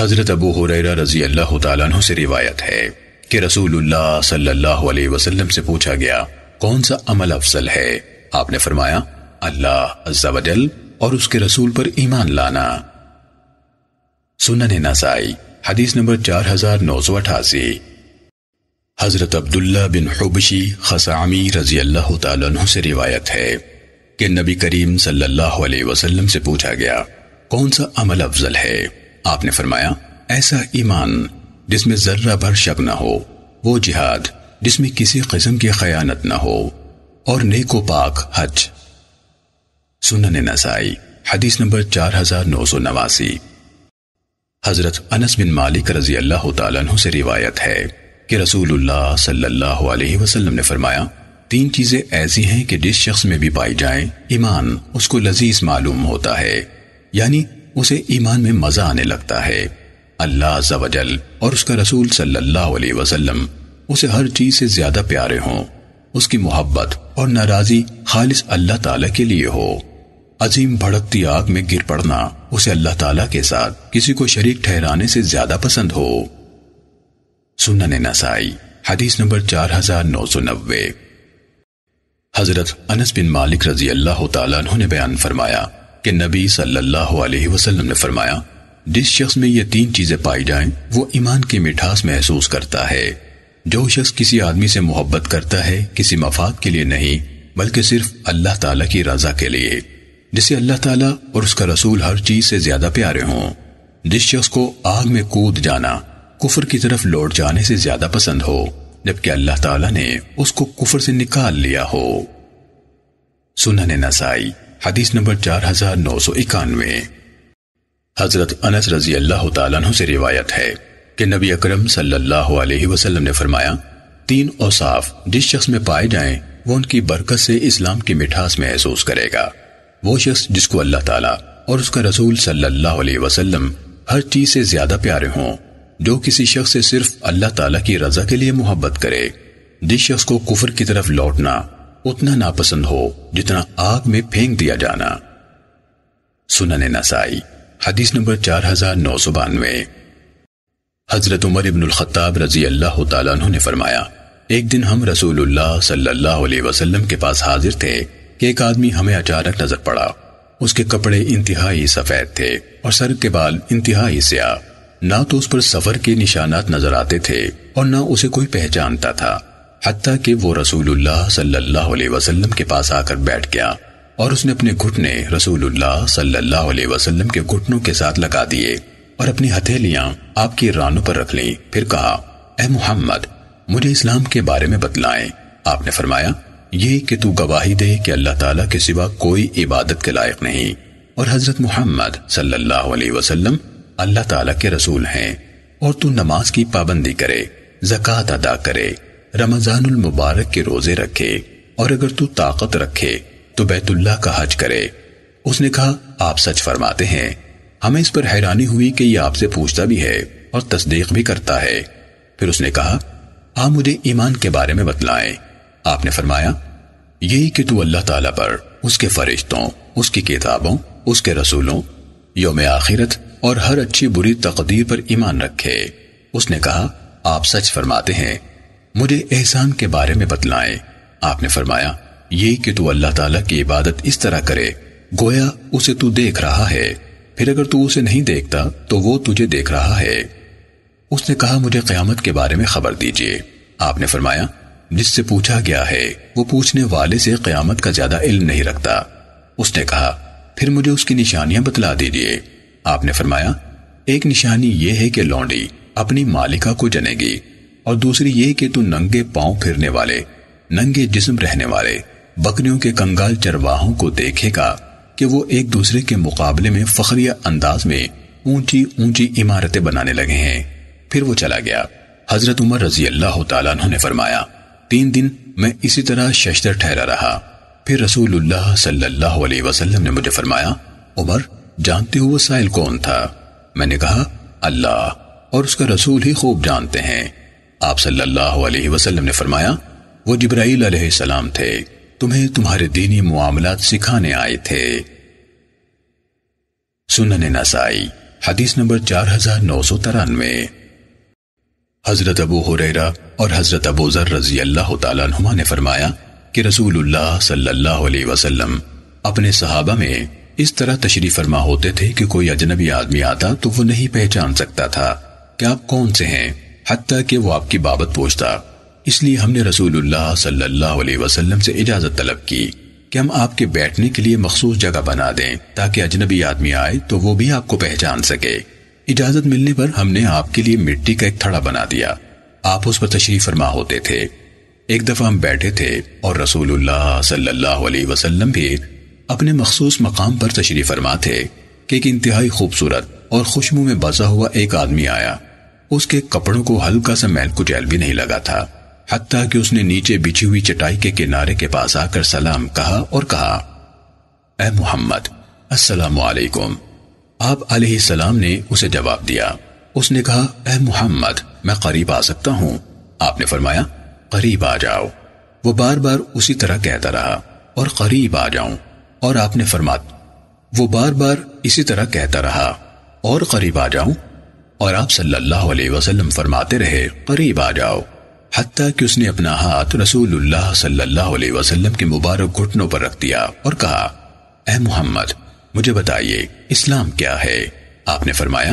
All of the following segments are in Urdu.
حضرت ابو حریرہ رضی اللہ تعالیٰ عنہ سے روایت ہے کہ رسول اللہ صلی اللہ علیہ وسلم سے پوچھا گیا، کون سا عمل افضل ہے؟ آپ نے فرمایا، اللہ عز و جل اور اس کے رسول پر ایمان لانا۔ سنن نسائی، حدیث نمبر چار ہزار نو سو اٹھاسی۔ حضرت عبداللہ بن حبشی خسامی رضی اللہ تعالیٰ عنہ سے روایت ہے کہ نبی کریم صلی اللہ علیہ وسلم سے پوچھا گیا، کون سا عمل افضل ہے؟ آپ نے فرمایا، ایسا ایمان جس میں ذرہ بھر شک نہ ہو، وہ جہاد جس میں کسی قسم کی خیانت نہ ہو، اور نیک و پاک حج۔ سنن نسائی، حدیث نمبر چار ہزار نو سو نواسی۔ حضرت انس بن مالک رضی اللہ تعالیٰ عنہ سے روایت ہے کہ رسول اللہ صلی اللہ علیہ وسلم نے فرمایا، تین چیزیں ایسی ہیں کہ جس شخص میں بھی پائی جائیں، ایمان اس کو لذیذ معلوم ہوتا ہے۔ یعنی اسے ایمان میں مزہ آنے لگتا ہے۔ اللہ عز و جل اور اس کا رسول صلی اللہ علیہ وسلم اسے ہر چیز سے زیادہ پیارے ہوں۔ اس کی محبت اور ناراضی خالص اللہ تعالیٰ کے لیے ہو۔ عظیم بھڑکتی آگ میں گر پڑنا اسے اللہ تعالیٰ کے ساتھ کسی کو شریک ٹھہرانے سے زیادہ پسند ہو۔ سنن نسائی، حدیث نمبر چار ہزار نو سو نوے۔ حضرت انس بن مالک رضی اللہ تعالیٰ عنہ نے بیان فرمایا کہ نبی صلی اللہ علیہ وسلم نے فرمایا، جس شخص میں یہ تین چیزیں پائی جائیں، وہ ایمان کی مٹھاس محسوس کرتا ہے۔ جو شخص کسی آدمی سے محبت کرتا ہے، کسی مفاد کے لیے نہیں، بلکہ صرف اللہ تعالیٰ کی رضا کے لیے، جسے اللہ تعالیٰ اور اس کا رسول ہر چیز سے زیادہ پیارے ہوں۔ جس شخص کو آگ میں کود جانا، کفر کی طرف لوٹ جانے سے زیادہ پسند ہو، جبکہ اللہ تعالیٰ نے اس کو کفر سے نکال لیا ہو۔ سنن نسائی حدیث نمبر چار ہزار نو سو اکانوے۔ حضرت انس رضی اللہ تعالیٰ عنہ سے روایت ہے کہ نبی اکرم صلی اللہ علیہ وسلم نے فرمایا، تین اوصاف جس شخص میں پائے جائیں، وہ ان کی برکت سے اسلام کی مٹھاس محسوس کرے گا۔ وہ شخص جس کو اللہ تعالیٰ اور اس کا رسول صلی اللہ علیہ وسلم ہر چیز سے زیادہ پیارے ہوں، جو کسی شخص سے صرف اللہ تعالیٰ کی رضا کے لیے محبت کرے۔ جس شخص کو کفر کی طرف لوٹنا اتنا ناپسند ہو جتنا آگ میں پھینک دیا جانا۔ سنن نسائی، حدیث نمبر چار ہزار نو سو بانوے۔ حضرت عمر ابن الخطاب رضی اللہ تعالیٰ عنہ نے فرمایا، ایک دن ہم رسول اللہ صلی اللہ علیہ وسلم کے پاس حاضر تھے کہ ایک آدمی ہمیں اچانک نظر پڑا۔ اس کے کپڑے انتہائی سفید تھے اور سر کے بال انتہائی سیاہ۔ نہ تو اس پر سفر کے نشانات نظر آتے تھے اور نہ اسے کوئی پہچانتا تھا۔ حتیٰ کہ وہ رسول اللہ صلی اللہ علیہ وسلم کے پاس آ کر بیٹھ گیا اور اس نے اپنے گھٹنے رسول اللہ صلی اللہ علیہ وسلم کے گھٹنوں کے ساتھ لگا دیے اور اپنی ہتھیلیاں آپ کی رانوں پر رکھ لیں۔ پھر کہا، اے محمد، مجھے اسلام کے بارے میں بتلائیں۔ آپ نے فرمایا، یہ کہ تو گواہی دے کہ اللہ تعالیٰ کے سوا کوئی عبادت کے لائق نہیں۔ اور حضرت محمد صلی اللہ علیہ وسلم اللہ تعالیٰ کے رسول ہیں اور تو نماز کی پابندی کرے، زکوٰۃ ادا کرے۔ رمضان المبارک کے روزے رکھے اور اگر تو طاقت رکھے تو بیت اللہ کا حج کرے۔ اس نے کہا، آپ سچ فرماتے ہیں۔ ہمیں اس پر حیرانی ہوئی کہ یہ آپ سے پوچھتا بھی ہے اور تصدیق بھی کرتا ہے۔ پھر اس نے کہا، آپ مجھے ایمان کے بارے میں بتلائیں۔ آپ نے فرمایا، یہی کہ تو اللہ تعالیٰ پر، اس کے فرشتوں، اس کی کتابوں، اس کے رسولوں، یوم آخرت اور ہر اچھی بری تقدیر پر ایمان رکھے۔ اس نے کہا، آپ سچ فرماتے ہیں۔ مجھے احسان کے بارے میں بتلائیں۔ آپ نے فرمایا، یہ کہ تو اللہ تعالیٰ کی عبادت اس طرح کرے، گویا اسے تو دیکھ رہا ہے۔ پھر اگر تو اسے نہیں دیکھتا، تو وہ تجھے دیکھ رہا ہے۔ اس نے کہا، مجھے قیامت کے بارے میں خبر دیجیے۔ آپ نے فرمایا، جس سے پوچھا گیا ہے، وہ پوچھنے والے سے قیامت کا زیادہ علم نہیں رکھتا۔ اس نے کہا، پھر مجھے اس کی نشانیاں بتلا دیجیے۔ آپ نے فرمایا، ایک نشانی یہ ہے کہ لونڈی اپنی مالکہ کو جنے گی۔ اور دوسری یہ کہ تو ننگے پاؤں پھرنے والے، ننگے جسم رہنے والے، بکریوں کے کنگال چرواہوں کو دیکھے گا کہ وہ ایک دوسرے کے مقابلے میں فخریہ انداز میں اونچی اونچی عمارتیں بنانے لگے ہیں۔ پھر وہ چلا گیا۔ حضرت عمر رضی اللہ تعالیٰ عنہ نے فرمایا، تین دن میں اسی طرح ششتر ٹھہرا رہا۔ پھر رسول اللہ صلی اللہ علیہ وسلم نے مجھے فرمایا، عمر، جانتے ہو وہ سائل کون تھا؟ میں نے کہا، اللہ، اور اس کا رسول ہی خوب جانتے ہیں۔ آپ صلی اللہ علیہ وسلم نے فرمایا، وہ جبرائیل علیہ السلام تھے، تمہیں تمہارے دینی معاملات سکھانے آئے تھے۔ سنن نسائی، حدیث نمبر چار ہزار نو سو ترانوے۔ حضرت ابو حریرہ اور حضرت ابو ذر رضی اللہ تعالیٰ عنہما نے فرمایا کہ رسول اللہ صلی اللہ علیہ وسلم اپنے صحابہ میں اس طرح تشریف فرما ہوتے تھے کہ کوئی اجنبی آدمی آتا تو وہ نہیں پہچان سکتا تھا کہ آپ کون سے ہیں۔ حتیٰ کہ وہ آپ کی بابت پوچھتا، اس لیے ہم نے رسول اللہ صلی اللہ علیہ وسلم سے اجازت طلب کی کہ ہم آپ کے بیٹھنے کے لیے مخصوص جگہ بنا دیں تاکہ اجنبی آدمی آئے تو وہ بھی آپ کو پہچان سکے۔ اجازت ملنے پر ہم نے آپ کے لیے مٹی کا ایک تھڑا بنا دیا۔ آپ اس پر تشریف فرما ہوتے تھے۔ ایک دفعہ ہم بیٹھے تھے اور رسول اللہ صلی اللہ علیہ وسلم بھی اپنے مخصوص مقام پر تشریف فرما تھے کہ ایک انتہائی خوبصورت اور خوشبو میں بسا ہوا ایک آدمی آیا۔ اس کے کپڑوں کو ہلکا سا میل کچیل بھی نہیں لگا تھا، حتیٰ کہ اس نے نیچے بچھی ہوئی چٹائی کے کنارے کے پاس آ کر سلام کہا اور کہا، اے محمد، السلام علیکم۔ آپ علیہ السلام نے اسے جواب دیا۔ اس نے کہا، اے محمد، میں قریب آ سکتا ہوں۔ آپ نے فرمایا، قریب آ جاؤ۔ وہ بار بار اسی طرح کہتا رہا، اور قریب آ جاؤں۔ اور آپ نے فرمات وہ بار بار اسی طرح کہتا رہا، اور قریب آ جاؤں۔ اور آپ صلی اللہ علیہ وسلم فرماتے رہے، قریب آ جاؤ۔ حتیٰ کہ اس نے اپنا ہاتھ رسول اللہ صلی اللہ علیہ وسلم کے مبارک گھٹنوں پر رکھ دیا اور کہا، اے محمد، مجھے بتائیے، اسلام کیا ہے؟ آپ نے فرمایا،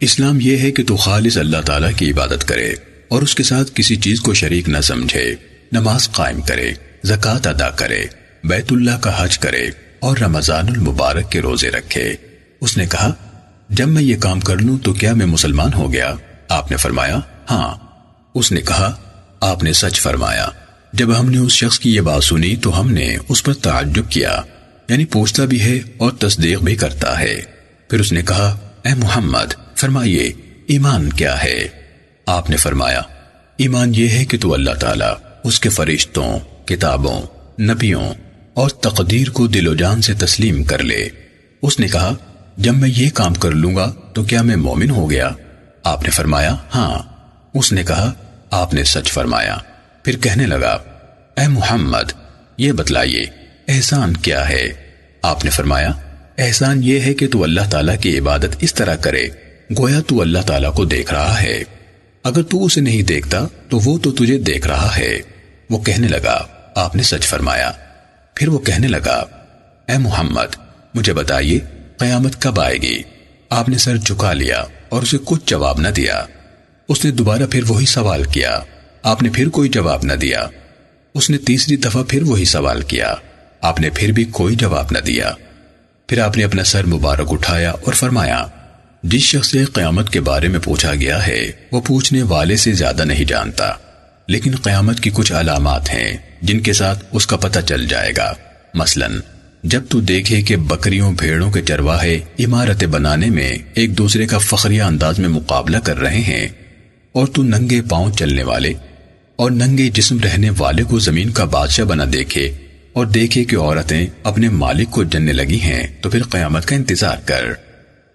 اسلام یہ ہے کہ تو خالص اللہ تعالیٰ کی عبادت کرے اور اس کے ساتھ کسی چیز کو شریک نہ سمجھے، نماز قائم کرے، زکوٰۃ ادا کرے، بیت اللہ کا حج کرے اور رمضان المبارک کے روزے رکھے۔ اس نے کہا جب میں یہ کام کر لوں تو کیا میں مسلمان ہو گیا؟ آپ نے فرمایا ہاں۔ اس نے کہا، آپ نے سچ فرمایا۔ جب ہم نے اس شخص کی یہ بات سنی تو ہم نے اس پر تعجب کیا یعنی پوچھتا بھی ہے اور تصدیق بھی کرتا ہے۔ پھر اس نے کہا، اے محمد، فرمائیے، ایمان کیا ہے؟ آپ نے فرمایا، ایمان یہ ہے کہ تو اللہ تعالیٰ اس کے فرشتوں، کتابوں، نبیوں اور تقدیر کو دل و جان سے تسلیم کر لے۔ اس نے کہا جب میں یہ کام کر لوں گا تو کیا میں مومن ہو گیا؟ آپ نے فرمایا ہاں۔ اس نے کہا، آپ نے سچ فرمایا۔ پھر کہنے لگا، اے محمد، یہ بتلائیے، احسان کیا ہے؟ آپ نے فرمایا، احسان یہ ہے کہ تو اللہ تعالیٰ کی عبادت اس طرح کرے، گویا تو اللہ تعالیٰ کو دیکھ رہا ہے۔ اگر تو اسے نہیں دیکھتا، تو وہ تو تجھے دیکھ رہا ہے۔ وہ کہنے لگا، آپ نے سچ فرمایا۔ پھر وہ کہنے لگا، اے محمد، مجھے بتائیے قیامت کب آئے گی؟ آپ نے سر جھکا لیا اور اسے کچھ جواب نہ دیا۔ اس نے دوبارہ پھر وہی سوال کیا۔ آپ نے پھر کوئی جواب نہ دیا۔ اس نے تیسری دفعہ پھر وہی سوال کیا۔ آپ نے پھر بھی کوئی جواب نہ دیا۔ پھر آپ نے اپنا سر مبارک اٹھایا اور فرمایا، جس شخص سے قیامت کے بارے میں پوچھا گیا ہے، وہ پوچھنے والے سے زیادہ نہیں جانتا۔ لیکن قیامت کی کچھ علامات ہیں جن کے ساتھ اس کا پتہ چل جائے گا۔ مثلا جب تو دیکھے کہ بکریوں بھیڑوں کے چرواہے عمارتیں بنانے میں ایک دوسرے کا فخریہ انداز میں مقابلہ کر رہے ہیں اور تو ننگے پاؤں چلنے والے اور ننگے جسم رہنے والے کو زمین کا بادشاہ بنا دیکھے اور دیکھے کہ عورتیں اپنے مالک کو جننے لگی ہیں، تو پھر قیامت کا انتظار کر۔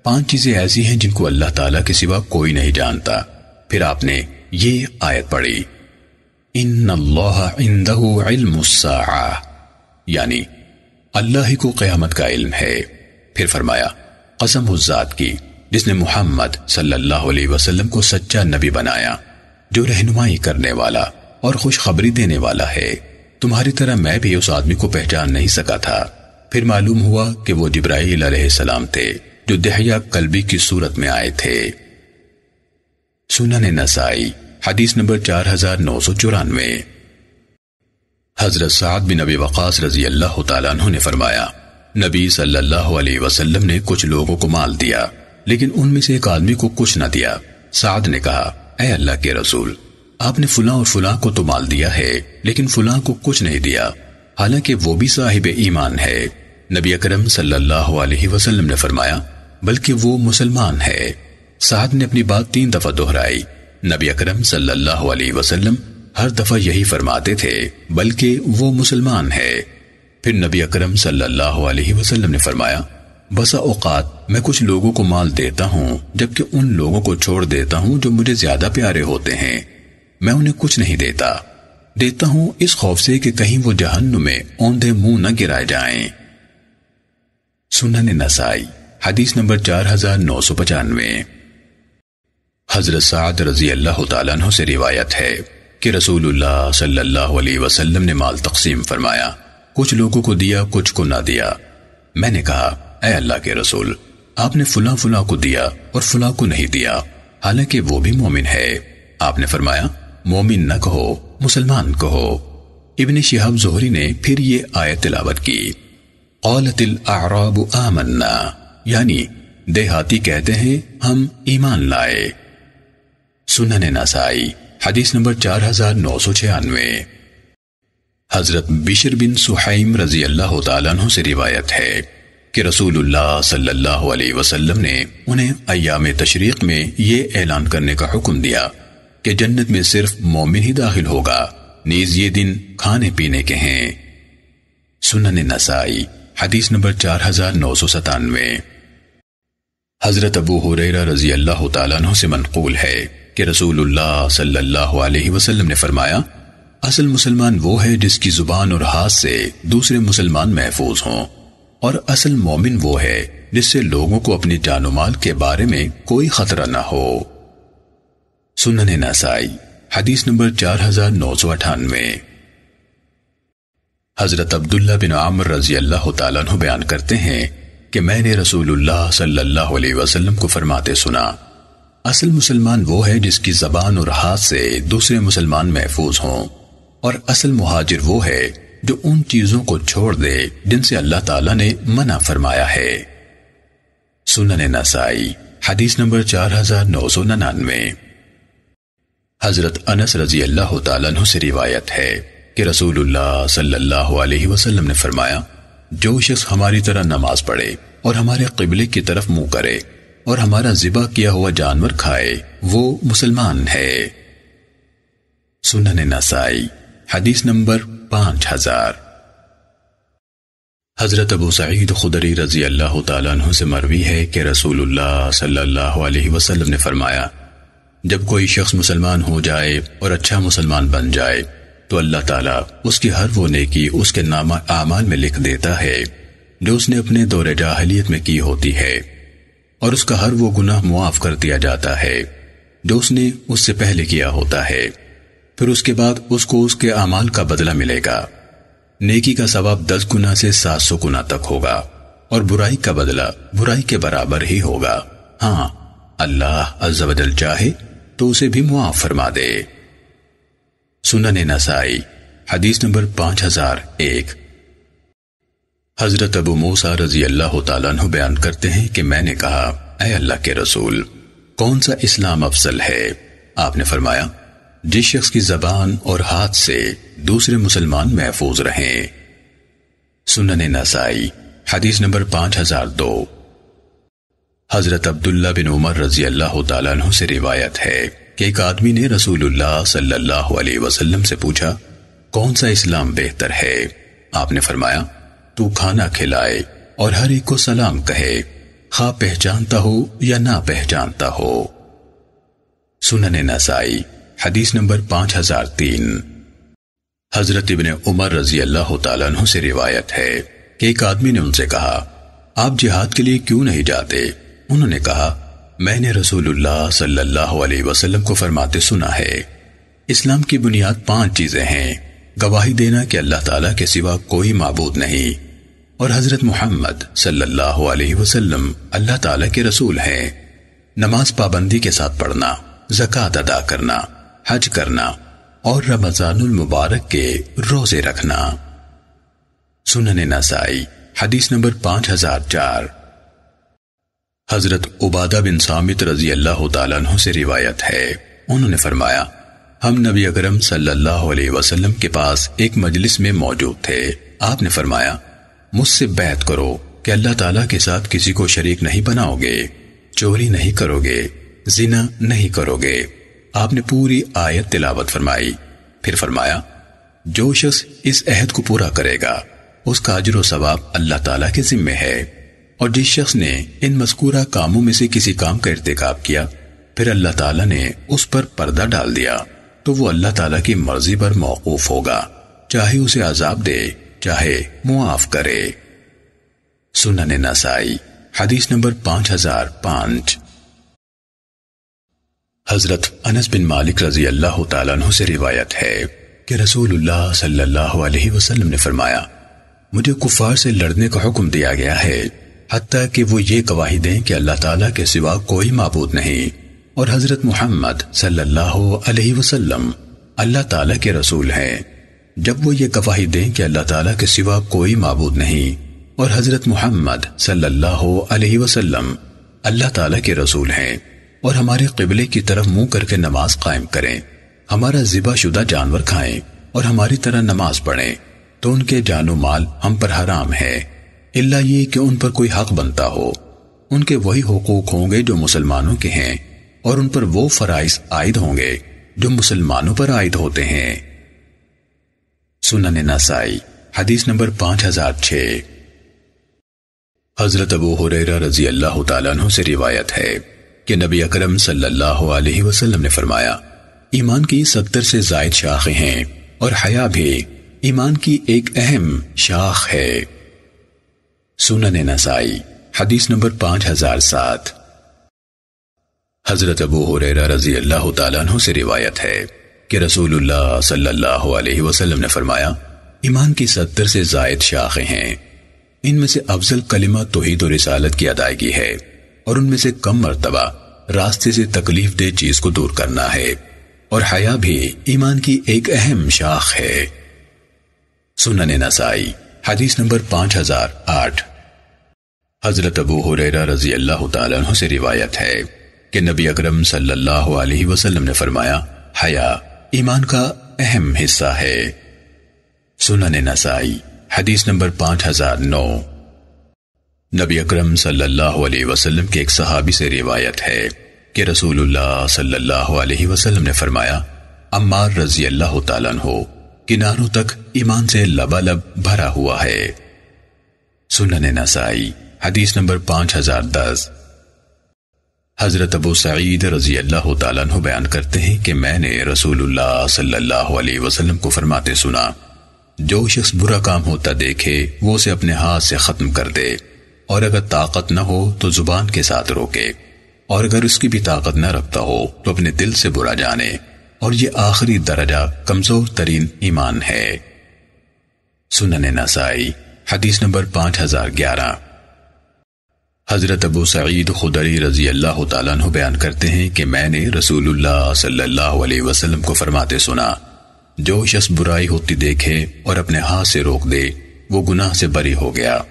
پانچ چیزیں ایسی ہیں جن کو اللہ تعالیٰ کے سوا کوئی نہیں جانتا۔ پھر آپ نے یہ آیت پڑھی۔ ان اللہ عنده علم یعنی اللہ ہی کو قیامت کا علم ہے۔ پھر فرمایا، قسم الزاد کی، جس نے محمد صلی اللہ علیہ وسلم کو سچا نبی بنایا، جو رہنمائی کرنے والا اور خوشخبری دینے والا ہے۔ تمہاری طرح میں بھی اس آدمی کو پہچان نہیں سکا تھا۔ پھر معلوم ہوا کہ وہ جبرائیل علیہ السلام تھے، جو دہیا قلبی کی صورت میں آئے تھے۔ سنن نسائی، حدیث نمبر چار ہزار نو سو چورانوے۔ حضرت سعد بن نبی وقاص رضی اللہ تعالیٰ عنہ نے فرمایا، نبی صلی اللہ علیہ وسلم نے کچھ لوگوں کو مال دیا، لیکن ان میں سے ایک آدمی کو کچھ نہ دیا۔ سعد نے کہا، اے اللہ کے رسول، آپ نے فلاں اور فلاں کو تو مال دیا ہے، لیکن فلاں کو کچھ نہیں دیا۔ حالانکہ وہ بھی صاحب ایمان ہے۔ نبی اکرم صلی اللہ علیہ وسلم نے فرمایا، بلکہ وہ مسلمان ہے۔ سعد نے اپنی بات تین دفعہ دہرائی۔ نبی اکرم صلی اللہ علیہ وسلم ہر دفعہ یہی فرماتے تھے، بلکہ وہ مسلمان ہے۔ پھر نبی اکرم صلی اللہ علیہ وسلم نے فرمایا، بسا اوقات میں کچھ لوگوں کو مال دیتا ہوں، جبکہ ان لوگوں کو چھوڑ دیتا ہوں جو مجھے زیادہ پیارے ہوتے ہیں۔ میں انہیں کچھ نہیں دیتا۔ دیتا ہوں اس خوف سے کہ کہیں وہ جہنم میں اوندے منہ نہ گرائے جائیں۔ سنن نسائی، حدیث نمبر چار ہزار نو سو پچانوے۔ حضرت سعد رضی اللہ تعالیٰ عنہ سے روایت ہے۔ کہ رسول اللہ صلی اللہ علیہ وسلم نے مال تقسیم فرمایا۔ کچھ لوگوں کو دیا، کچھ کو نہ دیا۔ میں نے کہا، اے اللہ کے رسول، آپ نے فلاں فلاں کو دیا اور فلاں کو نہیں دیا۔ حالانکہ وہ بھی مومن ہے۔ آپ نے فرمایا، مومن نہ کہو، مسلمان کہو۔ ابن شہاب زہری نے پھر یہ آیت تلاوت کی۔ قالت الاعراب آمنا۔ یعنی دیہاتی کہتے ہیں، ہم ایمان لائے۔ سنن نسائی۔ حدیث نمبر چار ہزار نو سو چھیانوے۔ حضرت بشر بن سحیم رضی اللہ تعالیٰ عنہ سے روایت ہے کہ رسول اللہ صلی اللہ علیہ وسلم نے انہیں ایام تشریق میں یہ اعلان کرنے کا حکم دیا کہ جنت میں صرف مومن ہی داخل ہوگا، نیز یہ دن کھانے پینے کے ہیں۔ سنن نسائی، حدیث نمبر چار ہزار نو سو ستانوے۔ حضرت ابو حریرہ رضی اللہ تعالیٰ عنہ سے منقول ہے کہ رسول اللہ صلی اللہ علیہ وسلم نے فرمایا، اصل مسلمان وہ ہے جس کی زبان اور ہاتھ سے دوسرے مسلمان محفوظ ہوں، اور اصل مومن وہ ہے جس سے لوگوں کو اپنی جان و مال کے بارے میں کوئی خطرہ نہ ہو۔ سنن نسائی، حدیث نمبر چار ہزار نو سو اٹھانوے۔ حضرت عبداللہ بن عامر رضی اللہ تعالیٰ عنہ بیان کرتے ہیں کہ میں نے رسول اللہ صلی اللہ علیہ وسلم کو فرماتے سنا۔ اصل مسلمان وہ ہے جس کی زبان اور ہاتھ سے دوسرے مسلمان محفوظ ہوں۔ اور اصل مہاجر وہ ہے جو ان چیزوں کو چھوڑ دے جن سے اللہ تعالیٰ نے منع فرمایا ہے۔ سنن نسائی، حدیث نمبر چار ہزار نو سو ننانوے۔ حضرت انس رضی اللہ تعالیٰ عنہ سے روایت ہے کہ رسول اللہ صلی اللہ علیہ وسلم نے فرمایا، جو شخص ہماری طرح نماز پڑھے اور ہمارے قبلے کی طرف منہ کرے اور ہمارا ذبح کیا ہوا جانور کھائے، وہ مسلمان ہے۔ سنن نسائی، حدیث نمبر پانچ ہزار۔ حضرت ابو سعید خدری رضی اللہ تعالیٰ عنہ سے مروی ہے کہ رسول اللہ صلی اللہ علیہ وسلم نے فرمایا، جب کوئی شخص مسلمان ہو جائے اور اچھا مسلمان بن جائے، تو اللہ تعالیٰ اس کی ہر وہ نیکی اس کے نامہ اعمال میں لکھ دیتا ہے، جو اس نے اپنے دور جاہلیت میں کی ہوتی ہے۔ اور اس کا ہر وہ گناہ معاف کر دیا جاتا ہے جو اس نے اس سے پہلے کیا ہوتا ہے۔ پھر اس کے بعد اس کو اس کے اعمال کا بدلہ ملے گا۔ نیکی کا ثواب دس گنا سے سات سو گنا تک ہوگا اور برائی کا بدلہ برائی کے برابر ہی ہوگا۔ ہاں اللہ عز و جل چاہے تو اسے بھی معاف فرما دے۔ سنن نسائی، حدیث نمبر پانچ ہزار ایک۔ حضرت ابو موسیٰ رضی اللہ تعالیٰ عنہ بیان کرتے ہیں کہ میں نے کہا، اے اللہ کے رسول، کون سا اسلام افضل ہے؟ آپ نے فرمایا، جس شخص کی زبان اور ہاتھ سے دوسرے مسلمان محفوظ رہیں۔ سنن نسائی، حدیث نمبر پانچ ہزار دو۔ حضرت عبداللہ بن عمر رضی اللہ تعالیٰ عنہ سے روایت ہے کہ ایک آدمی نے رسول اللہ صلی اللہ علیہ وسلم سے پوچھا، کون سا اسلام بہتر ہے؟ آپ نے فرمایا تو کھانا کھلائے اور ہر ایک کو سلام کہے۔ خواہ پہچانتا ہو یا نہ پہچانتا ہو۔ سنن نسائی، حدیث نمبر پانچ ہزار تین۔ حضرت ابن عمر رضی اللہ تعالیٰ عنہ سے روایت ہے کہ ایک آدمی نے ان سے کہا، آپ جہاد کے لیے کیوں نہیں جاتے؟ انہوں نے کہا، میں نے رسول اللہ صلی اللہ علیہ وسلم کو فرماتے سنا ہے۔ اسلام کی بنیاد پانچ چیزیں ہیں۔ گواہی دینا کہ اللہ تعالیٰ کے سوا کوئی معبود نہیں۔ اور حضرت محمد صلی اللہ علیہ وسلم اللہ تعالیٰ کے رسول ہیں۔ نماز پابندی کے ساتھ پڑھنا، زکوٰۃ ادا کرنا، حج کرنا اور رمضان المبارک کے روزے رکھنا۔ سنن نسائی، حدیث نمبر پانچ ہزار چار۔ حضرت عبادہ بن سامت رضی اللہ تعالیٰ عنہ سے روایت ہے۔ انہوں نے فرمایا ہم نبی اکرم صلی اللہ علیہ وسلم کے پاس ایک مجلس میں موجود تھے۔ آپ نے فرمایا، مجھ سے بیعت کرو کہ اللہ تعالیٰ کے ساتھ کسی کو شریک نہیں بناؤ گے، چوری نہیں کرو گے، زنا نہیں کرو گے۔ آپ نے پوری آیت تلاوت فرمائی۔ پھر فرمایا، جو شخص اس عہد کو پورا کرے گا، اس کا عجر و ثواب اللہ تعالیٰ کے ذمہ ہے۔ اور جس شخص نے ان مذکورہ کاموں میں سے کسی کام کا ارتکاب کیا، پھر اللہ تعالیٰ نے اس پر پردہ ڈال دیا۔ تو وہ اللہ تعالیٰ کی مرضی پر موقوف ہوگا۔ چاہے اسے عذاب دے، چاہے معاف کرے۔ سنن نسائی، حدیث نمبر پانچ ہزار پانچ۔ حضرت انس بن مالک رضی اللہ تعالیٰ عنہ سے روایت ہے کہ رسول اللہ صلی اللہ علیہ وسلم نے فرمایا، مجھے کفار سے لڑنے کا حکم دیا گیا ہے، حتیٰ کہ وہ یہ گواہی دیں کہ اللہ تعالیٰ کے سوا کوئی معبود نہیں۔ اور حضرت محمد صلی اللہ علیہ وسلم اللہ تعالیٰ کے رسول ہیں۔ جب وہ یہ گواہی دیں کہ اللہ تعالیٰ کے سوا کوئی معبود نہیں، اور حضرت محمد صلی اللہ علیہ وسلم اللہ تعالیٰ کے رسول ہیں، اور ہمارے قبلے کی طرف منہ کر کے نماز قائم کریں، ہمارا ذبح شدہ جانور کھائیں اور ہماری طرح نماز پڑھیں، تو ان کے جان و مال ہم پر حرام ہے۔ اللہ یہ کہ ان پر کوئی حق بنتا ہو۔ ان کے وہی حقوق ہوں گے جو مسلمانوں کے ہیں۔ اور ان پر وہ فرائض عائد ہوں گے جو مسلمانوں پر عائد ہوتے ہیں۔ سنن نسائی، حدیث نمبر پانچ ہزار چھ۔ حضرت ابو حریرہ رضی اللہ تعالیٰ عنہ سے روایت ہے کہ نبی اکرم صلی اللہ علیہ وسلم نے فرمایا، ایمان کی ستر سے زائد شاخیں ہیں اور حیا بھی ایمان کی ایک اہم شاخ ہے۔ سنن نسائی، حدیث نمبر پانچ ہزار سات۔ حضرت ابو حریرہ رضی اللہ تعالیٰ عنہ سے روایت ہے کہ رسول اللہ صلی اللہ علیہ وسلم نے فرمایا، ایمان کی ستر سے زائد شاخیں ہیں۔ ان میں سے افضل کلمہ توحید و رسالت کی ادائیگی ہے اور ان میں سے کم مرتبہ راستے سے تکلیف دہ چیز کو دور کرنا ہے۔ اور حیا بھی ایمان کی ایک اہم شاخ ہے۔ سنن نسائی، حدیث نمبر پانچ ہزار آٹھ۔ حضرت ابو حریرہ رضی اللہ تعالیٰ عنہ سے روایت ہے۔ کہ نبی اکرم صلی اللہ علیہ وسلم نے فرمایا، حیا، ایمان کا اہم حصہ ہے۔ سنن نسائی، حدیث نمبر پانچ ہزار نو۔ نبی اکرم صلی اللہ علیہ وسلم کے ایک صحابی سے روایت ہے کہ رسول اللہ صلی اللہ علیہ وسلم نے فرمایا، عمار رضی اللہ تعالیٰ عنہ کناروں تک ایمان سے لبالب بھرا ہوا ہے۔ سنن نسائی، حدیث نمبر پانچ ہزار دس۔ حضرت ابو سعید رضی اللہ تعالیٰ عنہ بیان کرتے ہیں کہ میں نے رسول اللہ صلی اللہ علیہ وسلم کو فرماتے سنا، جو شخص برا کام ہوتا دیکھے، وہ اسے اپنے ہاتھ سے ختم کر دے، اور اگر طاقت نہ ہو تو زبان کے ساتھ روکے، اور اگر اس کی بھی طاقت نہ رکھتا ہو تو اپنے دل سے برا جانے، اور یہ آخری درجہ کمزور ترین ایمان ہے۔ سنن نسائی، حدیث نمبر پانچ ہزار گیارہ۔ حضرت ابو سعید خدری رضی اللہ تعالیٰ عنہ بیان کرتے ہیں کہ میں نے رسول اللہ صلی اللہ علیہ وسلم کو فرماتے سنا، جو شخص برائی ہوتی دیکھے اور اپنے ہاتھ سے روک دے، وہ گناہ سے بری ہو گیا۔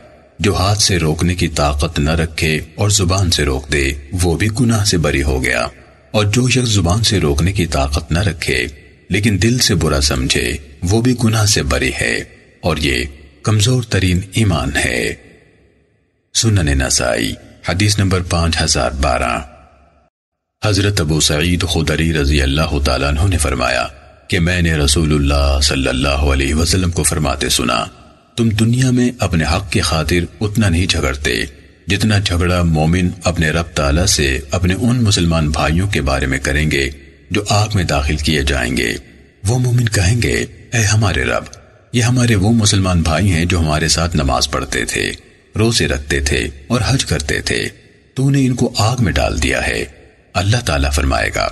جو ہاتھ سے روکنے کی طاقت نہ رکھے اور زبان سے روک دے، وہ بھی گناہ سے بری ہو گیا۔ اور جو شخص زبان سے روکنے کی طاقت نہ رکھے، لیکن دل سے برا سمجھے، وہ بھی گناہ سے بری ہے۔ اور یہ کمزور ترین ایمان ہے۔ سنن نسائی، حدیث نمبر پانچ ہزار بارہ۔ حضرت ابو سعید خدری رضی اللہ تعالیٰ عنہ نے فرمایا کہ میں نے رسول اللہ صلی اللہ علیہ وسلم کو فرماتے سنا، تم دنیا میں اپنے حق کی خاطر اتنا نہیں جھگڑتے جتنا جھگڑا مومن اپنے رب تعالیٰ سے اپنے ان مسلمان بھائیوں کے بارے میں کریں گے جو آگ میں داخل کیے جائیں گے۔ وہ مومن کہیں گے، اے ہمارے رب، یہ ہمارے وہ مسلمان بھائی ہیں جو ہمارے ساتھ نماز پڑھتے تھے۔ روزے رکھتے تھے اور حج کرتے تھے۔ تو نے ان کو آگ میں ڈال دیا ہے۔ اللہ تعالیٰ فرمائے گا،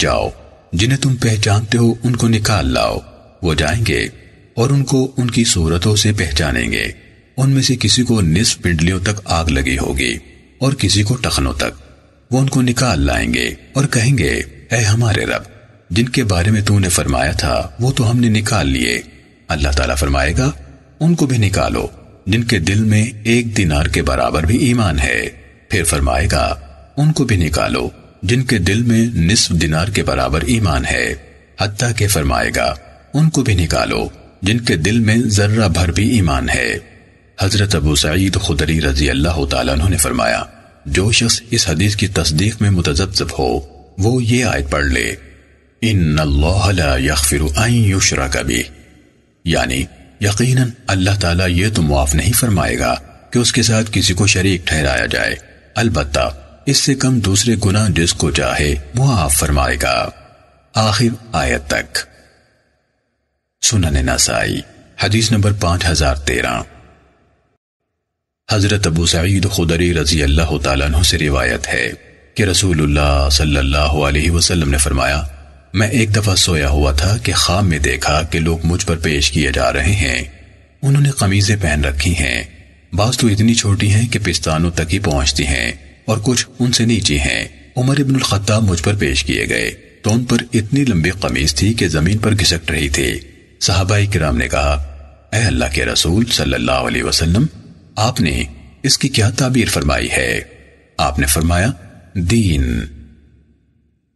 جاؤ، جنہیں تم پہچانتے ہو، ان کو نکال لاؤ۔ وہ جائیں گے اور ان کو ان کی صورتوں سے پہچانیں گے۔ ان میں سے کسی کو نصف پنڈلیوں تک آگ لگی ہوگی اور کسی کو ٹخنوں تک۔ وہ ان کو نکال لائیں گے اور کہیں گے، اے ہمارے رب، جن کے بارے میں تو نے فرمایا تھا، وہ تو ہم نے نکال لیے۔ اللہ تعالیٰ فرمائے گا، ان کو بھی نکالو۔ جن کے دل میں ایک دینار کے برابر بھی ایمان ہے، پھر فرمائے گا، ان کو بھی نکالو، جن کے دل میں نصف دینار کے برابر ایمان ہے۔ حتیٰ کہ فرمائے گا، ان کو بھی نکالو، جن کے دل میں ذرہ بھر بھی ایمان ہے۔ حضرت ابو سعید خدری رضی اللہ تعالیٰ عنہ نے فرمایا، جو شخص اس حدیث کی تصدیق میں متذبذب ہو، وہ یہ آیت پڑھ لے۔ ان اللہ لا یغفر ان یشرک بھی یعنی یقیناً اللہ تعالیٰ یہ تو معاف نہیں فرمائے گا کہ اس کے ساتھ کسی کو شریک ٹھہرایا جائے۔ البتہ اس سے کم دوسرے گناہ جس کو چاہے معاف فرمائے گا۔ آخر آیت تک۔ سنن نسائی، حدیث نمبر پانچ ہزار تیرہ۔ حضرت ابو سعید خدری رضی اللہ تعالیٰ عنہ سے روایت ہے کہ رسول اللہ صلی اللہ علیہ وسلم نے فرمایا میں ایک دفعہ سویا ہوا تھا کہ خواب میں دیکھا کہ لوگ مجھ پر پیش کیے جا رہے ہیں۔ انہوں نے قمیضیں پہن رکھی ہیں۔ بعض تو اتنی چھوٹی ہیں کہ پستانوں تک ہی پہنچتی ہیں اور کچھ ان سے نیچی ہیں۔ عمر ابن الخطاب مجھ پر پیش کیے گئے۔ تو ان پر اتنی لمبی قمیض تھی کہ زمین پر گھسک رہی تھی۔ صحابہ کرام نے کہا، اے اللہ کے رسول صلی اللہ علیہ وسلم، آپ نے اس کی کیا تعبیر فرمائی ہے؟ آپ نے فرمایا، دین۔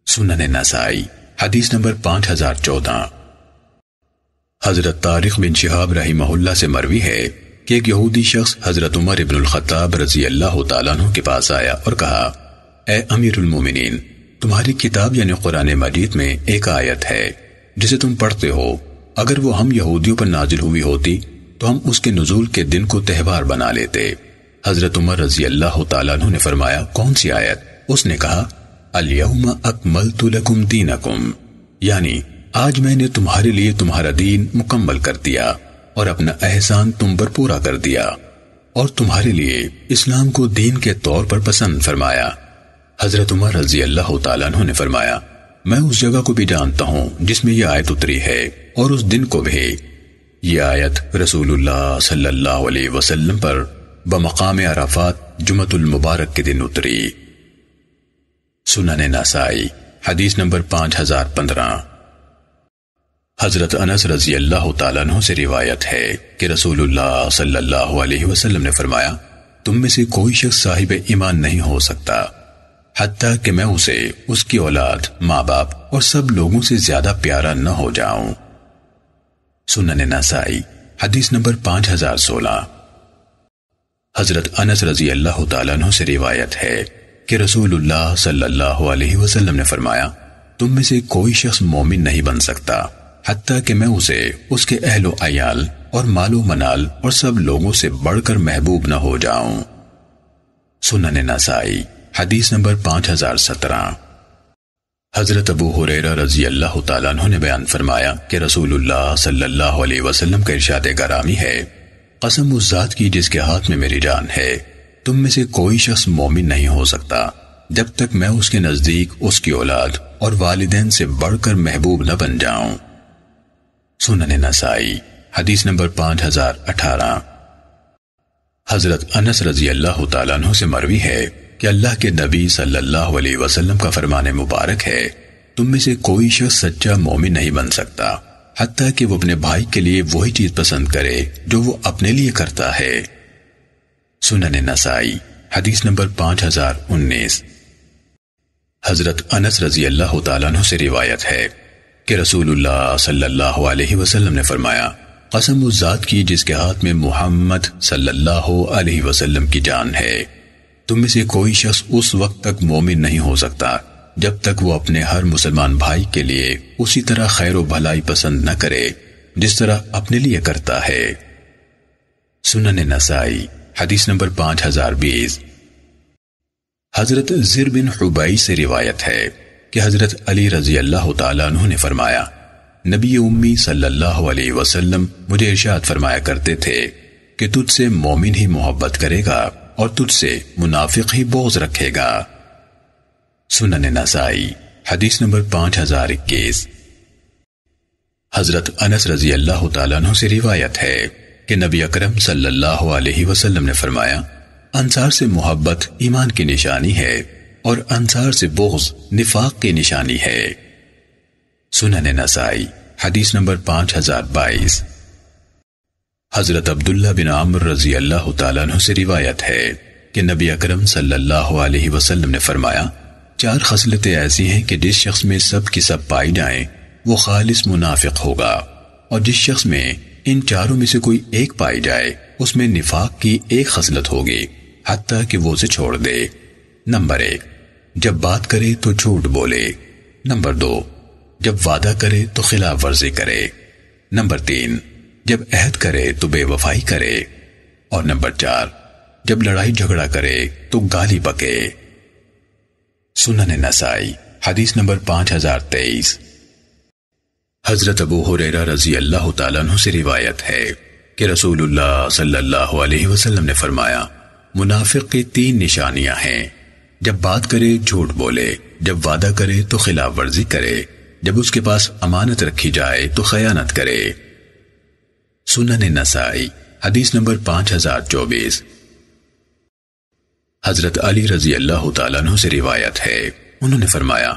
سنن نسائی۔ حدیث نمبر پانچ ہزار چودہ۔ حضرت طارق بن شہاب رحمہ اللہ سے مروی ہے کہ ایک یہودی شخص حضرت عمر ابن الخطاب رضی اللہ تعالیٰ عنہ کے پاس آیا اور کہا، اے امیر المومنین، تمہاری کتاب یعنی قرآن مجید میں ایک آیت ہے، جسے تم پڑھتے ہو۔ اگر وہ ہم یہودیوں پر نازل ہوئی ہوتی، تو ہم اس کے نزول کے دن کو تہوار بنا لیتے۔ حضرت عمر رضی اللہ تعالیٰ عنہ نے فرمایا، کون سی آیت؟ اس نے کہا الیوم اکملت لکم دینکم۔ یعنی آج میں نے تمہارے لیے تمہارا دین مکمل کر دیا اور اپنا احسان تم پر پورا کر دیا اور تمہارے لیے اسلام کو دین کے طور پر پسند فرمایا۔ حضرت عمر رضی اللہ تعالیٰ عنہ نے فرمایا، میں اس جگہ کو بھی جانتا ہوں جس میں یہ آیت اتری ہے اور اس دن کو بھی۔ یہ آیت رسول اللہ صلی اللہ علیہ وسلم پر بمقام عرفات جمعت المبارک کے دن اتری۔ سنن نسائی، حدیث نمبر پانچ ہزار پندرہ۔ حضرت انس رضی اللہ تعالیٰ عنہ سے روایت ہے کہ رسول اللہ صلی اللہ علیہ وسلم نے فرمایا، تم میں سے کوئی شخص صاحب ایمان نہیں ہو سکتا، حتیٰ کہ میں اسے، اس کی اولاد، ماں باپ اور سب لوگوں سے زیادہ پیارا نہ ہو جاؤں۔ سنن نسائی، حدیث نمبر پانچ ہزار سولہ۔ حضرت انس رضی اللہ تعالیٰ عنہ سے روایت ہے کہ رسول اللہ صلی اللہ علیہ وسلم نے فرمایا، تم میں سے کوئی شخص مومن نہیں بن سکتا، حتیٰ کہ میں اسے، اس کے اہل و عیال اور مال و منال اور سب لوگوں سے بڑھ کر محبوب نہ ہو جاؤں۔ سنن نسائی، حدیث نمبر پانچ ہزار سترہ۔ حضرت ابو حریرہ رضی اللہ تعالیٰ عنہ نے بیان فرمایا کہ رسول اللہ صلی اللہ علیہ وسلم کا ارشاد گرامی ہے، قسم اس ذات کی جس کے ہاتھ میں میری جان ہے۔ تم میں سے کوئی شخص مومن نہیں ہو سکتا۔ جب تک میں اس کے نزدیک، اس کی اولاد اور والدین سے بڑھ کر محبوب نہ بن جاؤں۔ سنن نسائی، حدیث نمبر پانچ ہزار اٹھارہ۔ حضرت انس رضی اللہ تعالیٰ عنہ سے مروی ہے کہ اللہ کے نبی صلی اللہ علیہ وسلم کا فرمان مبارک ہے، تم میں سے کوئی شخص سچا مومن نہیں بن سکتا۔ حتیٰ کہ وہ اپنے بھائی کے لیے وہی چیز پسند کرے جو وہ اپنے لیے کرتا ہے۔ سنن نسائی، حدیث نمبر پانچ ہزار انیس۔ حضرت انس رضی اللہ تعالیٰ عنہ سے روایت ہے کہ رسول اللہ صلی اللہ علیہ وسلم نے فرمایا، قسم اس ذات کی جس کے ہاتھ میں محمد صلی اللہ علیہ وسلم کی جان ہے۔ تم میں سے کوئی شخص اس وقت تک مومن نہیں ہو سکتا جب تک وہ اپنے ہر مسلمان بھائی کے لیے اسی طرح خیر و بھلائی پسند نہ کرے، جس طرح اپنے لیے کرتا ہے۔ سنن نسائی۔ حدیث نمبر پانچ ہزار بیس۔ حضرت زر بن حبائی سے روایت ہے کہ حضرت علی رضی اللہ تعالیٰ عنہ نے فرمایا، نبی امی صلی اللہ علیہ وسلم مجھے ارشاد فرمایا کرتے تھے کہ تجھ سے مومن ہی محبت کرے گا اور تجھ سے منافق ہی بغض رکھے گا۔ سنن نسائی، حدیث نمبر پانچ ہزار اکیس۔ حضرت انس رضی اللہ تعالیٰ عنہ سے روایت ہے کہ نبی اکرم صلی اللہ علیہ وسلم نے فرمایا، انصار سے محبت ایمان کی نشانی ہے اور انصار سے بغض نفاق کی نشانی ہے۔ سنن نسائی، حدیث نمبر پانچ ہزار بائیس۔ حضرت عبداللہ بن عامر رضی اللہ تعالیٰ عنہ سے روایت ہے کہ نبی اکرم صلی اللہ علیہ وسلم نے فرمایا، چار خصلتیں ایسی ہیں کہ جس شخص میں سب کی سب پائی جائیں، وہ خالص منافق ہوگا اور جس شخص میں ان چاروں میں سے کوئی ایک پائی جائے، اس میں نفاق کی ایک خصلت ہوگی، حتیٰ کہ وہ اسے چھوڑ دے۔ نمبر ایک، جب بات کرے تو جھوٹ بولے۔ نمبر دو، جب وعدہ کرے تو خلاف ورزی کرے۔ نمبر تین، جب عہد کرے تو بے وفائی کرے۔ اور نمبر چار، جب لڑائی جھگڑا کرے تو گالی پکے۔ سنن نسائی، حدیث نمبر پانچ ہزار تیئیس۔ حضرت ابو حریرہ رضی اللہ تعالیٰ عنہ سے روایت ہے کہ رسول اللہ صلی اللہ علیہ وسلم نے فرمایا، منافق کی تین نشانیاں ہیں۔ جب بات کرے جھوٹ بولے، جب وعدہ کرے تو خلاف ورزی کرے۔ جب اس کے پاس امانت رکھی جائے تو خیانت کرے۔ سنن نسائی، حدیث نمبر پانچ ہزار چوبیس۔ حضرت علی رضی اللہ تعالیٰ عنہ سے روایت ہے۔ انہوں نے فرمایا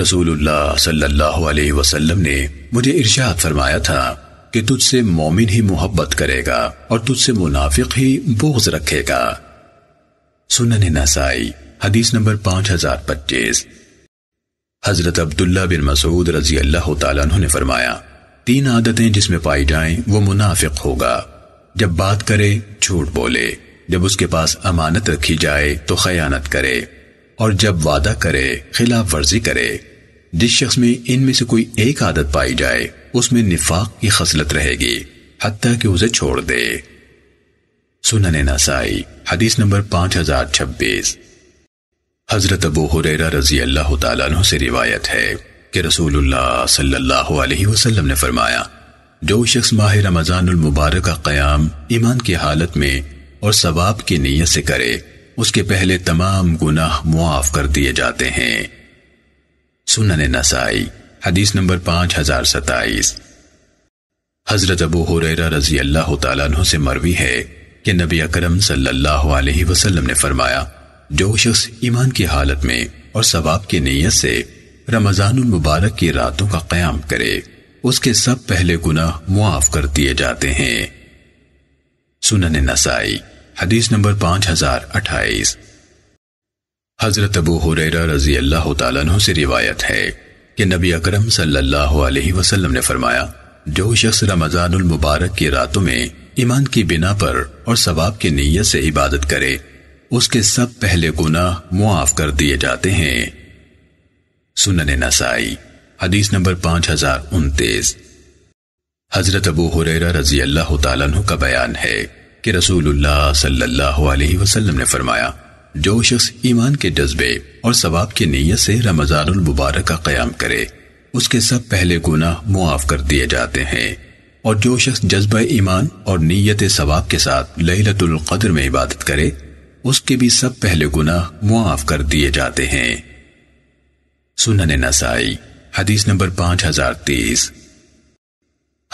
رسول اللہ صلی اللہ علیہ وسلم نے مجھے ارشاد فرمایا تھا کہ تجھ سے مومن ہی محبت کرے گا اور تجھ سے منافق ہی بغض رکھے گا۔ سنن نسائی، حدیث نمبر پانچ ہزار پچیس۔ حضرت عبداللہ بن مسعود رضی اللہ تعالیٰ عنہ نے فرمایا، تین عادتیں جس میں پائی جائیں وہ منافق ہوگا۔ جب بات کرے، جھوٹ بولے۔ جب اس کے پاس امانت رکھی جائے تو خیانت کرے۔ اور جب وعدہ کرے، خلاف ورزی کرے، جس شخص میں ان میں سے کوئی ایک عادت پائی جائے، اس میں نفاق کی خصلت رہے گی، حتیٰ کہ اسے چھوڑ دے۔ سنن نسائی، حدیث نمبر پانچ ہزار چھبیس۔ حضرت ابو حریرہ رضی اللہ تعالیٰ عنہ سے روایت ہے کہ رسول اللہ صلی اللہ علیہ وسلم نے فرمایا، جو شخص ماہ رمضان المبارک کا قیام ایمان کی حالت میں اور ثواب کی نیت سے کرے اس کے پہلے تمام گناہ معاف کر دیے جاتے ہیں۔ سنن نسائی، حدیث نمبر پانچ ہزار ستائیس۔ حضرت ابو حریرہ رضی اللہ تعالیٰ عنہ سے مروی ہے کہ نبی اکرم صلی اللہ علیہ وسلم نے فرمایا، جو شخص ایمان کی حالت میں اور ثواب کی نیت سے رمضان المبارک کی راتوں کا قیام کرے، اس کے سب پہلے گناہ معاف کر دیے جاتے ہیں۔ سنن نسائی حدیث نمبر پانچ ہزار اٹھائیس۔ حضرت ابو حریرہ رضی اللہ تعالیٰ عنہ سے روایت ہے کہ نبی اکرم صلی اللہ علیہ وسلم نے فرمایا، جو شخص رمضان المبارک کی راتوں میں ایمان کی بنا پر اور ثواب کی نیت سے عبادت کرے، اس کے سب پہلے گناہ معاف کر دیے جاتے ہیں۔ سنن نسائی، حدیث نمبر پانچ ہزار انتیس۔ حضرت ابو حریرہ رضی اللہ تعالیٰ عنہ کا بیان ہے۔ کہ رسول اللہ صلی اللہ علیہ وسلم نے فرمایا، جو شخص ایمان کے جذبے اور ثواب کی نیت سے رمضان المبارک کا قیام کرے، اس کے سب پہلے گناہ معاف کر دیے جاتے ہیں۔ اور جو شخص جذبہ ایمان اور نیت ثواب کے ساتھ لیلت القدر میں عبادت کرے، اس کے بھی سب پہلے گناہ معاف کر دیے جاتے ہیں۔ سنن نسائی، حدیث نمبر پانچ ہزار تیس۔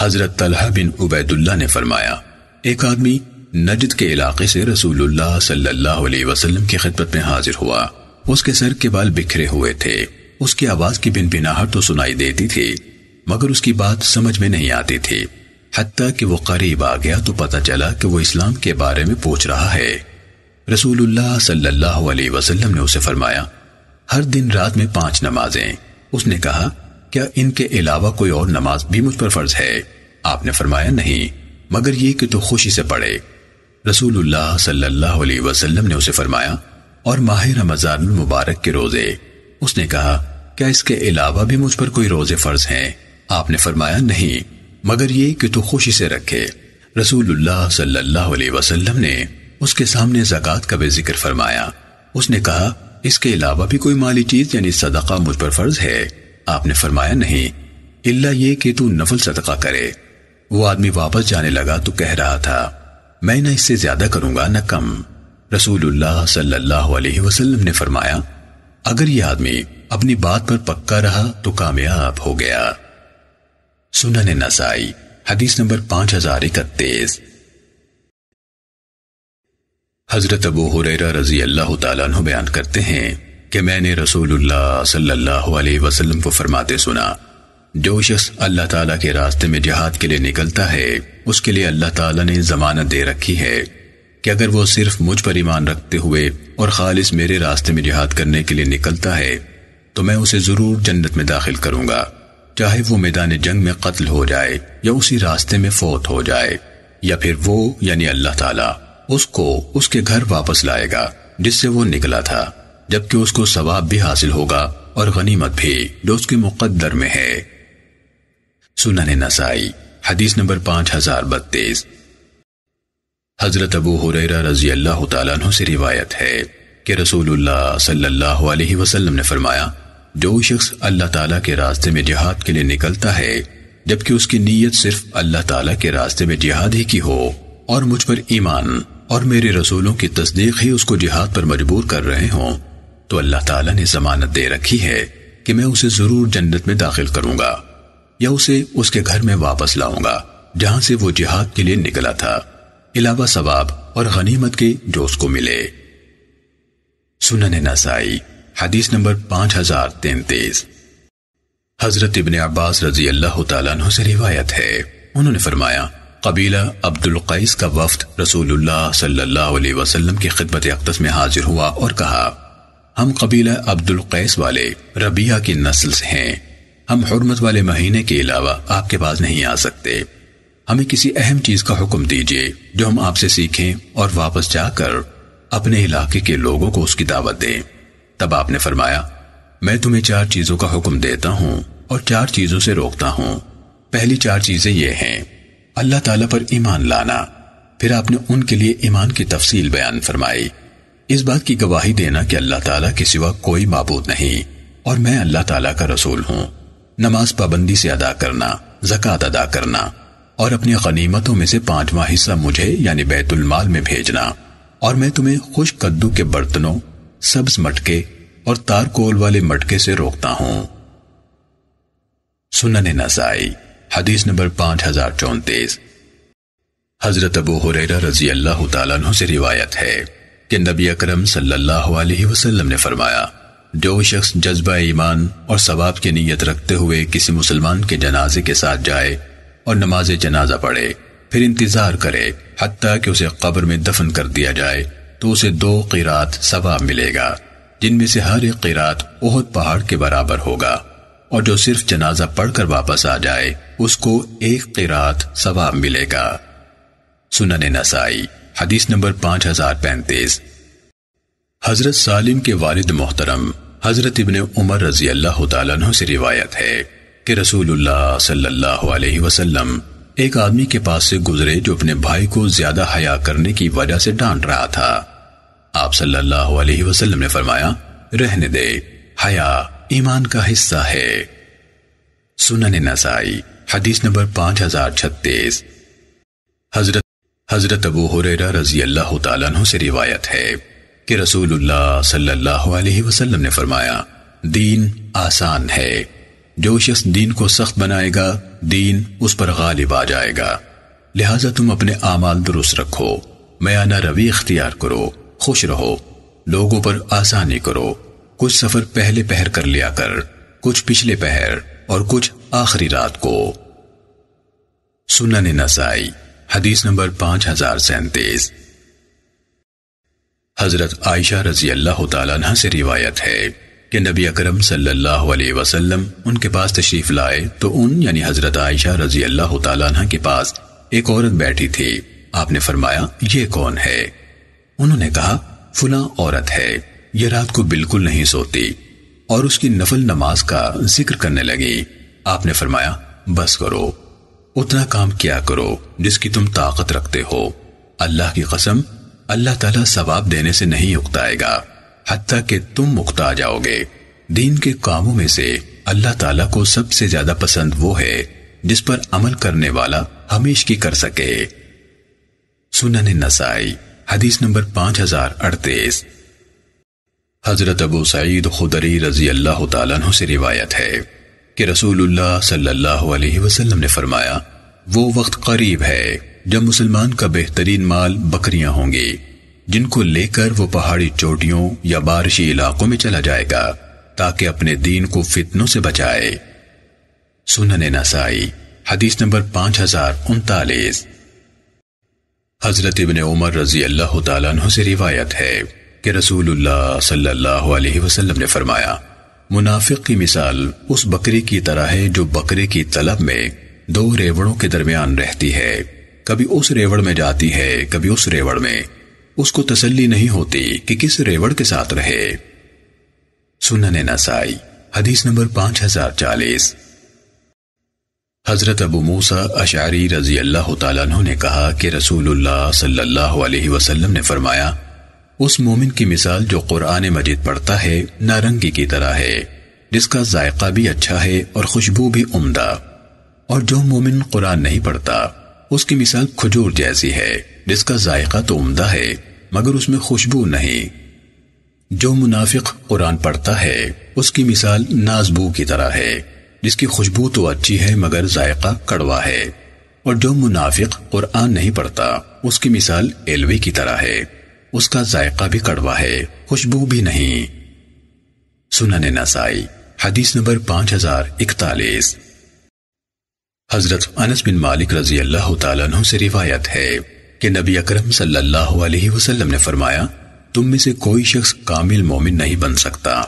حضرت طلحہ بن عبید اللہ نے فرمایا، ایک آدمی نجد کے علاقے سے رسول اللہ صلی اللہ علیہ وسلم کی خدمت میں حاضر ہوا۔ اس کے سر کے بال بکھرے ہوئے تھے۔ اس کی آواز کی بن بناہٹ تو سنائی دیتی تھی، مگر اس کی بات سمجھ میں نہیں آتی تھی۔ حتیٰ کہ وہ قریب آ گیا تو پتا چلا کہ وہ اسلام کے بارے میں پوچھ رہا ہے۔ رسول اللہ صلی اللہ علیہ وسلم نے اسے فرمایا، ہر دن رات میں پانچ نمازیں۔ اس نے کہا، کیا ان کے علاوہ کوئی اور نماز بھی مجھ پر فرض ہے؟ آپ نے فرمایا، نہیں، مگر یہ کہ تو خوشی سے پڑھے۔ رسول اللہ صلی اللہ علیہ وسلم نے اسے فرمایا، اور ماہ رمضان المبارک کے روزے۔ اس نے کہا، کیا اس کے علاوہ بھی مجھ پر کوئی روزے فرض ہیں؟ آپ نے فرمایا، نہیں، مگر یہ کہ تو خوشی سے رکھے۔ رسول اللہ صلی اللہ علیہ وسلم نے اس کے سامنے زکوٰۃ کا بھی ذکر فرمایا۔ اس نے کہا، اس کے علاوہ بھی کوئی مالی چیز یعنی صدقہ مجھ پر فرض ہے؟ آپ نے فرمایا، نہیں اللہ یہ کہ تو نفل صدقہ کرے۔ وہ آدمی واپس جانے لگا تو کہہ رہا تھا۔ میں نہ اس سے زیادہ کروں گا نہ کم۔ رسول اللہ صلی اللہ علیہ وسلم نے فرمایا، اگر یہ آدمی اپنی بات پر پکا رہا تو کامیاب ہو گیا۔ سنن نسائی، حدیث نمبر پانچ ہزار اکتیس۔ حضرت ابو حریرہ رضی اللہ تعالیٰ عنہ بیان کرتے ہیں کہ میں نے رسول اللہ صلی اللہ علیہ وسلم کو فرماتے سنا۔ جو شخص اللہ تعالیٰ کے راستے میں جہاد کے لیے نکلتا ہے، اس کے لیے اللہ تعالیٰ نے ضمانت دے رکھی ہے کہ اگر وہ صرف مجھ پر ایمان رکھتے ہوئے اور خالص میرے راستے میں جہاد کرنے کے لیے نکلتا ہے، تو میں اسے ضرور جنت میں داخل کروں گا، چاہے وہ میدان جنگ میں قتل ہو جائے یا اسی راستے میں فوت ہو جائے، یا پھر وہ یعنی اللہ تعالیٰ، اس کو، اس کے گھر واپس لائے گا، جس سے وہ نکلا تھا، جبکہ اس کو ثواب بھی حاصل ہوگا اور غنیمت بھی جو اس کے مقدر میں ہے۔ سنن نسائی، حدیث نمبر پانچ ہزار بتیس۔ حضرت ابو حریرہ رضی اللہ تعالیٰ عنہ سے روایت ہے کہ رسول اللہ صلی اللہ علیہ وسلم نے فرمایا، جو شخص اللہ تعالیٰ کے راستے میں جہاد کے لیے نکلتا ہے، جبکہ اس کی نیت صرف اللہ تعالیٰ کے راستے میں جہاد ہی کی ہو، اور مجھ پر ایمان اور میرے رسولوں کی تصدیق ہی اس کو جہاد پر مجبور کر رہے ہوں، تو اللہ تعالیٰ نے ضمانت دے رکھی ہے کہ میں اسے ضرور جنت میں داخل کروں گا۔ یا اسے اس کے گھر میں واپس لاؤں گا، جہاں سے وہ جہاد کے لیے نکلا تھا۔ علاوہ ثواب اور غنیمت کے جو اس کو ملے۔ سنن نسائی، حدیث نمبر پانچ ہزار تینتیس۔ حضرت ابن عباس رضی اللہ تعالیٰ عنہ سے روایت ہے۔ انہوں نے فرمایا، قبیلہ عبد القیس کا وفد رسول اللہ صلی اللہ علیہ وسلم کی خدمت اقدس میں حاضر ہوا اور کہا، ہم قبیلہ عبد القیس والے ربیہ کی نسل سے ہیں۔ ہم حرمت والے مہینے کے علاوہ آپ کے پاس نہیں آ سکتے۔ ہمیں کسی اہم چیز کا حکم دیجیے جو ہم آپ سے سیکھیں اور واپس جا کر اپنے علاقے کے لوگوں کو اس کی دعوت دیں۔ تب آپ نے فرمایا، میں تمہیں چار چیزوں کا حکم دیتا ہوں اور چار چیزوں سے روکتا ہوں۔ پہلی چار چیزیں یہ ہیں، اللہ تعالیٰ پر ایمان لانا۔ پھر آپ نے ان کے لیے ایمان کی تفصیل بیان فرمائی۔ اس بات کی گواہی دینا کہ اللہ تعالیٰ کے سوا کوئی معبود نہیں اور میں اللہ تعالیٰ کا رسول ہوں۔ نماز پابندی سے ادا کرنا، زکوٰۃ ادا کرنا، اور اپنی غنیمتوں میں سے پانچواں حصہ مجھے یعنی بیت المال میں بھیجنا۔ اور میں تمہیں خوش کدو کے برتنوں، سبز مٹکے اور تار کول والے مٹکے سے روکتا ہوں۔ سنن نسائی، حدیث نمبر پانچ ہزار چونتیس۔ حضرت ابو حریرہ رضی اللہ تعالیٰ عنہ سے روایت ہے کہ نبی اکرم صلی اللہ علیہ وسلم نے فرمایا جو شخص جذبہ ایمان اور ثواب کی نیت رکھتے ہوئے کسی مسلمان کے جنازے کے ساتھ جائے اور نماز جنازہ پڑھے، پھر انتظار کرے حتیٰ کہ اسے قبر میں دفن کر دیا جائے تو اسے دو قیرات ثواب ملے گا، جن میں سے ہر ایک قیرات اہد پہاڑ کے برابر ہوگا اور جو صرف جنازہ پڑھ کر واپس آ جائے، اس کو ایک قیرات ثواب ملے گا۔ سنن نسائی، حدیث نمبر پانچ ہزار پینتیس۔ حضرت سالم کے والد محترم، حضرت ابن عمر رضی اللہ تعالیٰ عنہ سے روایت ہے کہ رسول اللہ صلی اللہ علیہ وسلم ایک آدمی کے پاس سے گزرے جو اپنے بھائی کو زیادہ حیا کرنے کی وجہ سے ڈانٹ رہا تھا۔ آپ صلی اللہ علیہ وسلم نے فرمایا، رہنے دے، حیا ایمان کا حصہ ہے۔ سنن نسائی، حدیث نمبر پانچ ہزار چھتیس۔ حضرت حضرت ابو حریرہ رضی اللہ تعالیٰ عنہ سے روایت ہے۔ کہ رسول اللہ صلی اللہ علیہ وسلم نے فرمایا، دین آسان ہے۔ جو شخص دین کو سخت بنائے گا، دین اس پر غالب آ جائے گا۔ لہٰذا تم اپنے اعمال درست رکھو۔ میانہ روی اختیار کرو۔ خوش رہو۔ لوگوں پر آسانی کرو۔ کچھ سفر پہلے پہر کر لیا کر۔ کچھ پچھلے پہر اور کچھ آخری رات کو۔ سنن نسائی، حدیث نمبر پانچ ہزار سینتیس۔ حضرت عائشہ رضی اللہ تعالیٰ عنہ سے روایت ہے کہ نبی اکرم صلی اللہ علیہ وسلم ان کے پاس تشریف لائے تو ان یعنی حضرت عائشہ رضی اللہ تعالیٰ عنہ کے پاس ایک عورت بیٹھی تھی۔ آپ نے فرمایا، یہ کون ہے؟ انہوں نے کہا، فلاں عورت ہے، یہ رات کو بالکل نہیں سوتی۔ اور اس کی نفل نماز کا ذکر کرنے لگی۔ آپ نے فرمایا، بس کرو، اتنا کام کیا کرو جس کی تم طاقت رکھتے ہو۔ اللہ کی قسم اللہ تعالیٰ ثواب دینے سے نہیں اکتائے گا، حتیٰ کہ تم مکتا جاؤ گے دین کے کاموں میں سے اللہ تعالیٰ کو سب سے زیادہ پسند وہ ہے جس پر عمل کرنے والا ہمیش کی کر سکے۔ سنن نسائی، حدیث نمبر پانچ ہزار اڑتیس۔ حضرت ابو سعید خدری رضی اللہ تعالیٰ عنہ سے روایت ہے کہ رسول اللہ صلی اللہ علیہ وسلم نے فرمایا، وہ وقت قریب ہے۔ جب مسلمان کا بہترین مال بکریاں ہوں گی، جن کو لے کر وہ پہاڑی چوٹیوں یا بارشی علاقوں میں چلا جائے گا، تاکہ اپنے دین کو فتنوں سے بچائے۔ سنن نسائی، حدیث نمبر پانچ ہزار انتالیس۔ حضرت ابن عمر رضی اللہ تعالیٰ عنہ سے روایت ہے کہ رسول اللہ صلی اللہ علیہ وسلم نے فرمایا، منافق کی مثال اس بکری کی طرح ہے جو بکرے کی طلب میں دو ریوڑوں کے درمیان رہتی ہے۔ کبھی اس ریوڑ میں جاتی ہے، کبھی اس ریوڑ میں۔ اس کو تسلی نہیں ہوتی کہ کس ریوڑ کے ساتھ رہے۔ سنن نسائی، حدیث نمبر پانچ ہزار چالیس۔ حضرت ابو موسیٰ اشعری رضی اللہ تعالیٰ عنہ نے کہا کہ رسول اللہ صلی اللہ علیہ وسلم نے فرمایا، اس مومن کی مثال جو قرآن مجید پڑھتا ہے، نارنگی کی طرح ہے، جس کا ذائقہ بھی اچھا ہے اور خوشبو بھی عمدہ۔ اور جو مومن قرآن نہیں پڑھتا اس کی مثال کھجور جیسی ہے، جس کا ذائقہ تو عمدہ ہے، مگر اس میں خوشبو نہیں۔ جو منافق قرآن پڑھتا ہے، اس کی مثال نازبو کی طرح ہے، جس کی خوشبو تو اچھی ہے، مگر ذائقہ کڑوا ہے۔ اور جو منافق قرآن نہیں پڑھتا، اس کی مثال ایلوے کی طرح ہے۔ اس کا ذائقہ بھی کڑوا ہے، خوشبو بھی نہیں۔ سنن نسائی، حدیث نمبر پانچ ہزار اکتالیس۔ حضرت انس بن مالک رضی اللہ تعالیٰ عنہ سے روایت ہے کہ نبی اکرم صلی اللہ علیہ وسلم نے فرمایا، تم میں سے کوئی شخص کامل مومن نہیں بن سکتا،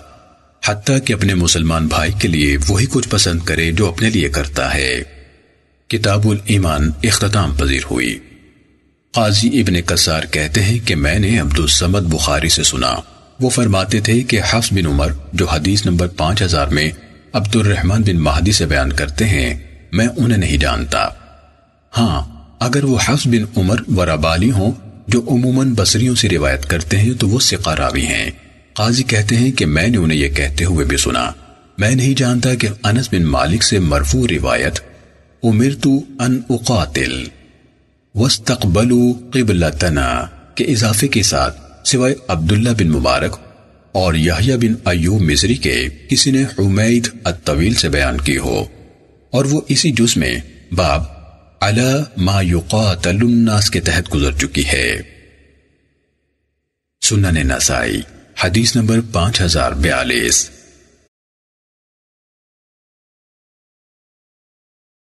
حتیٰ کہ اپنے مسلمان بھائی کے لیے وہی کچھ پسند کرے جو اپنے لیے کرتا ہے۔ کتاب الایمان اختتام پذیر ہوئی۔ قاضی ابن قصار کہتے ہیں کہ میں نے عبد السمد بخاری سے سنا۔ وہ فرماتے تھے کہ حفظ بن عمر، جو حدیث نمبر پانچ ہزار میں عبد الرحمن بن مہدی سے بیان کرتے ہیں میں انہیں نہیں جانتا۔ ہاں اگر وہ حفظ بن عمر ورابالی ہوں، جو عموماً بصریوں سے روایت کرتے ہیں، تو وہ سقاراوی ہیں۔ قاضی کہتے ہیں کہ میں نے انہیں یہ کہتے ہوئے بھی سنا۔ میں نہیں جانتا کہ انس بن مالک سے مرفوع روایت، امرتو ان اقاتل وستقبلو قبلتنا کے اضافے کے ساتھ سوائے عبداللہ بن مبارک اور یحییٰ بن ایوب مصری کے کسی نے حمید الطویل سے بیان کی ہو۔ اور وہ اسی جز میں باب علا ما یقاتل الناس کے تحت گزر چکی ہے۔ سنن نسائی، حدیث نمبر پانچ ہزار بیالیس۔